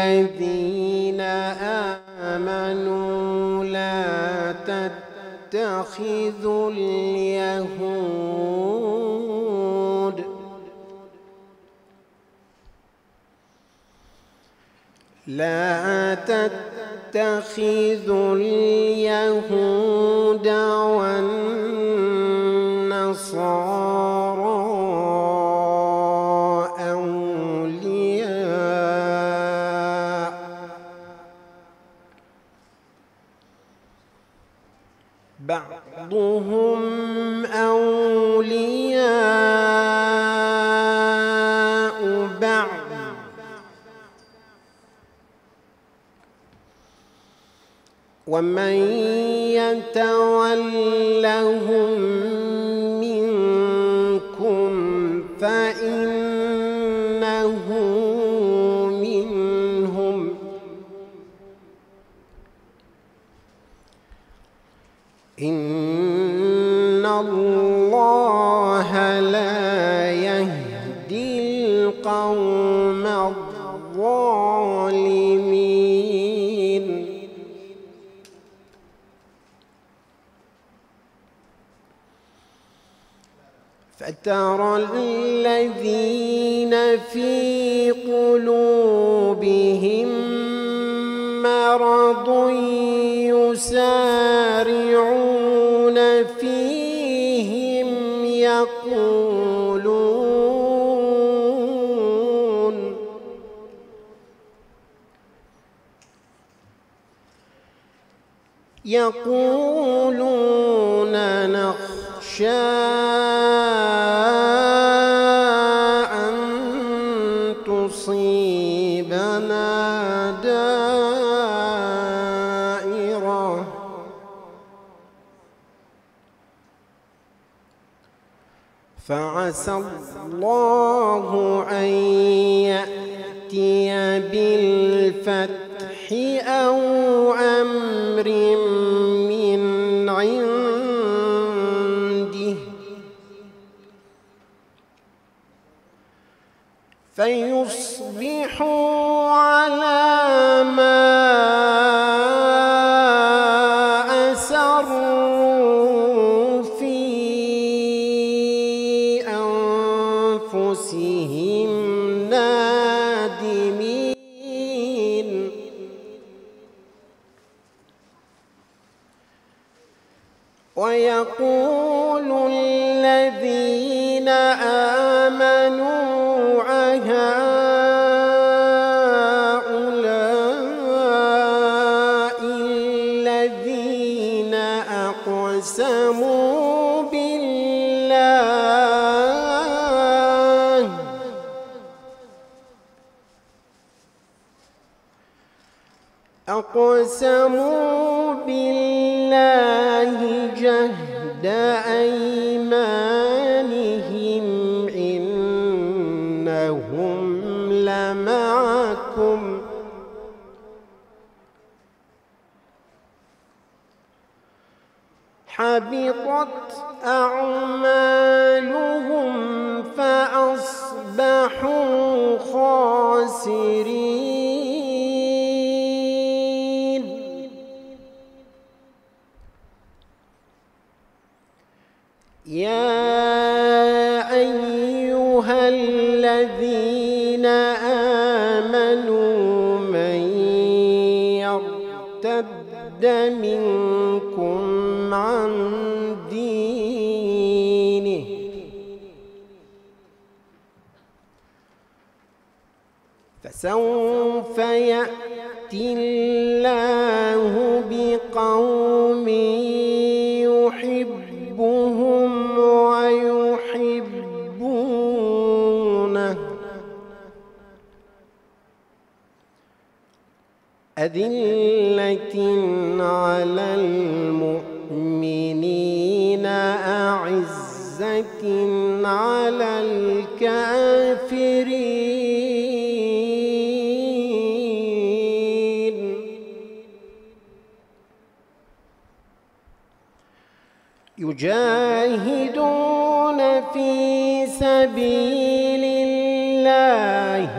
الذين آمنوا لا تتخذوا اليهود لا تتخذوا اليهود والنصارى بعضهم أولياء بعض. ومن يتولهم الله لا يهدي القوم الظالمين. فترى الذين في قلوبهم مرض يسارعون فيهم يقولون. يقولون نخشى فعسى الله أن يأتي بالفتح أو أمر من عنده. فيصبحوا ويقول الذين آمنوا أهؤلاء الذين أقسموا بالله أقسموا بالله جهد أيمانهم إنهم لمعكم. حبطت أعمالهم فأصبحوا خاسرين. يا أيها الذين آمنوا من يرتد منكم عن دينه فسوف يأتي أذلة على المؤمنين أعزة على الكافرين. يجاهدون في سبيل الله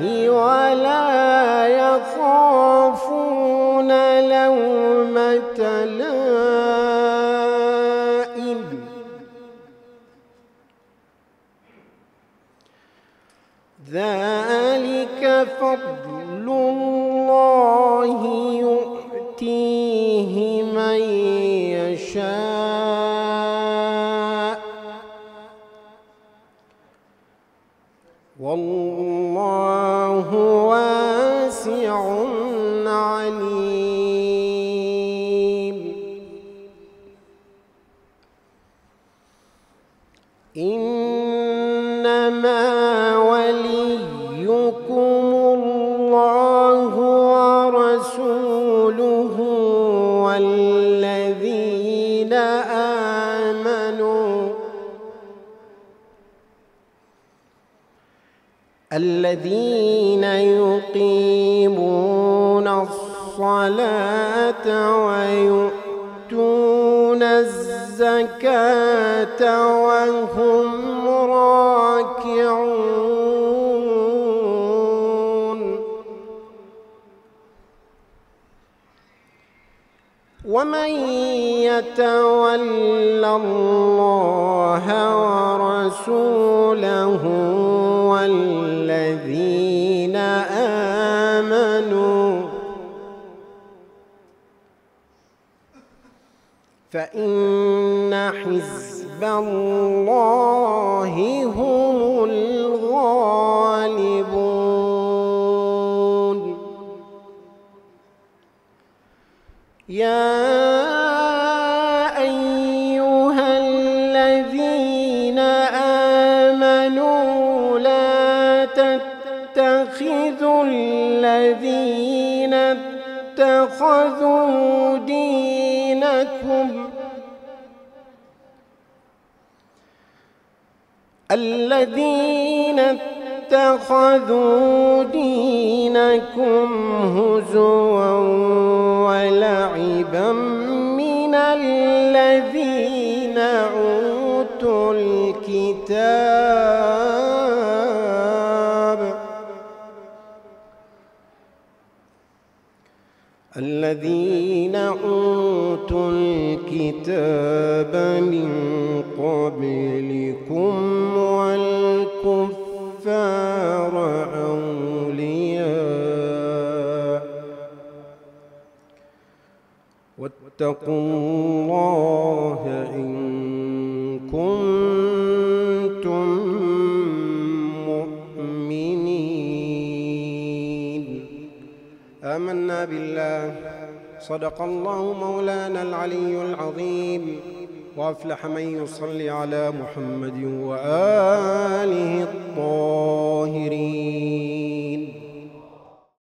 فضل الله يؤتيه من يشاء. والله واسع عليم. الذين يقيمون الصلاة ويؤتون الزكاة وهم يتول الله ورسوله والذين آمنوا فإن حزب الله هم الغالبون. يا اتخذوا دينكم الذين اتخذوا دينكم هزوا ولعبا من الذين أوتوا الكتاب الذين أوتوا الكتاب من قبلكم والكفار أولياء واتقوا الله إن آمنا بالله. صدق الله مولانا العلي العظيم. وأفلح من يصلي على محمد وآله الطاهرين.